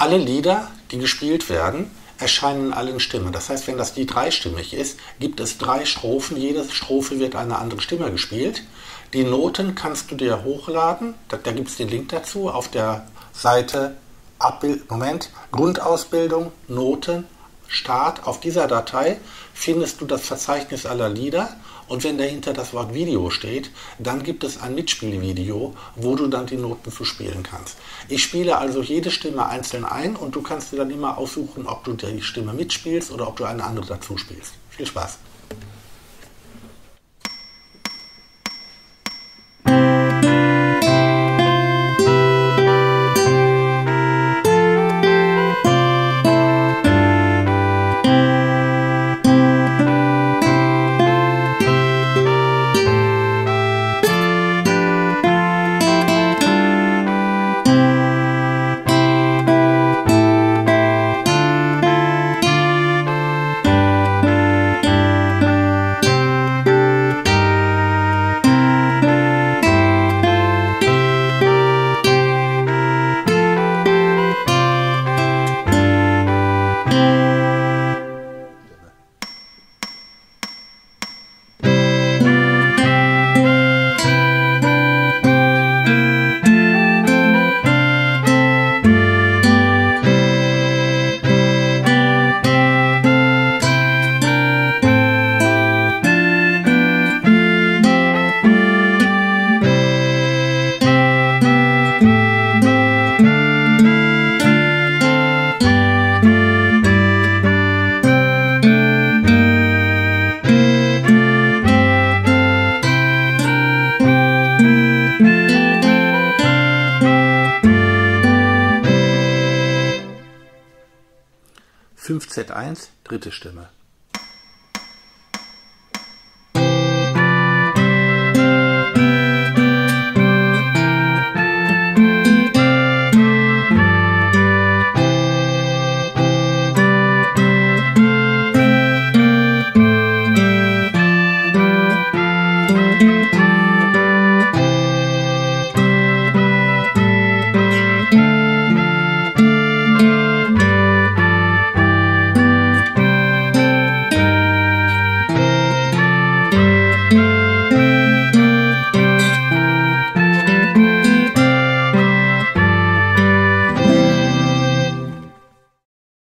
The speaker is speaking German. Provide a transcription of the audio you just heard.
Alle Lieder, die gespielt werden, erscheinen in allen Stimmen. Das heißt, wenn das Lied dreistimmig ist, gibt es drei Strophen. Jede Strophe wird eine andere Stimme gespielt. Die Noten kannst du dir hochladen. Da, da gibt es den Link dazu auf der Seite Abbild, Moment, Grundausbildung, Noten, Start. Auf dieser Datei findest du das Verzeichnis aller Lieder und wenn dahinter das Wort Video steht, dann gibt es ein Mitspielvideo, wo du dann die Noten zu spielen kannst. Ich spiele also jede Stimme einzeln ein und du kannst dir dann immer aussuchen, ob du die Stimme mitspielst oder ob du eine andere dazu spielst. Viel Spaß! 5Z1, dritte Stimme.